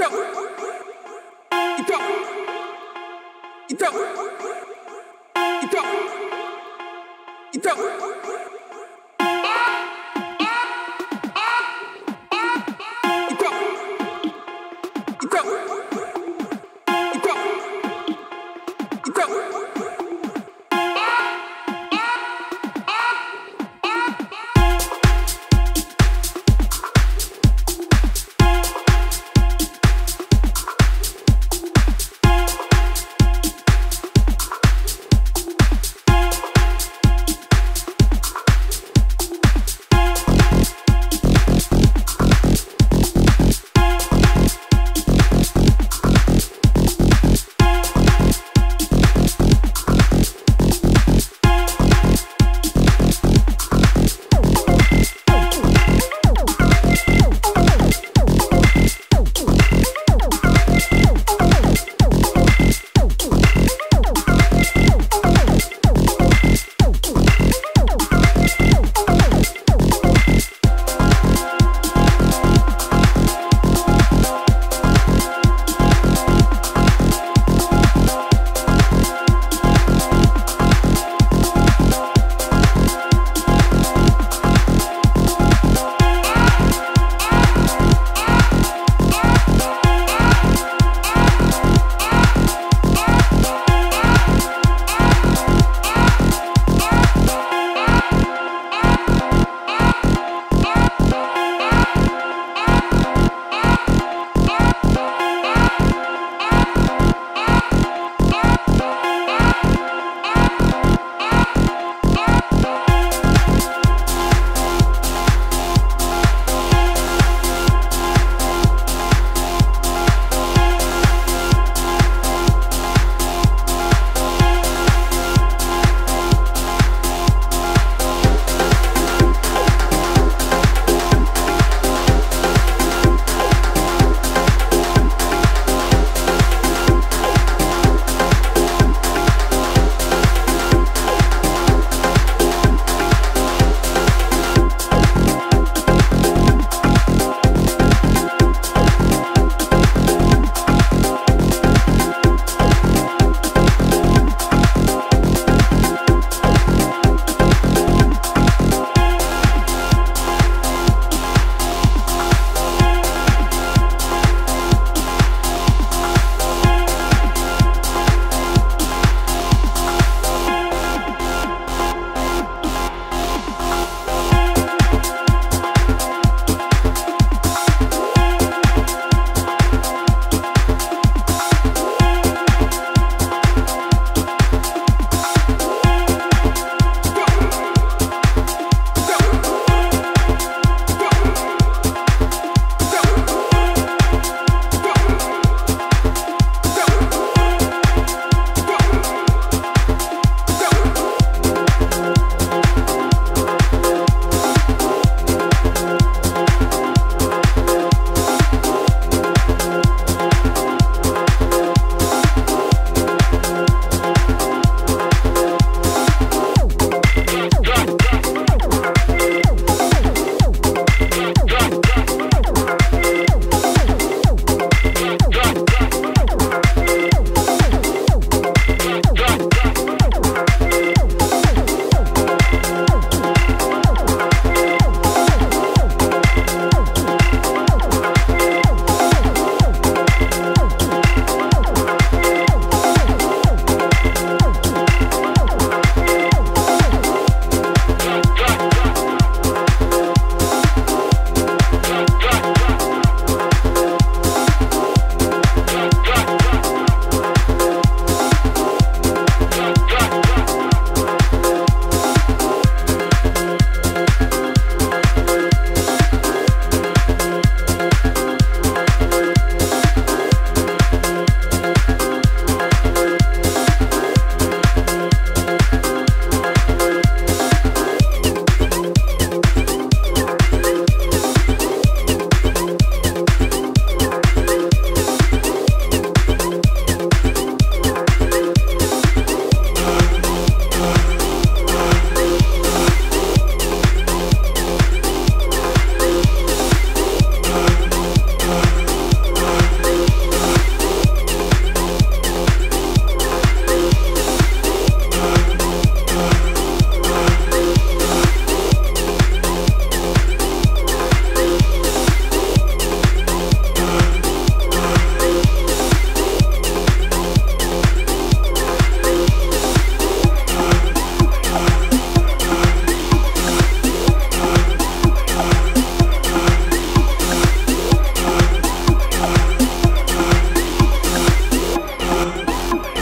Então. Então. Então. Então. Então.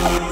Bye.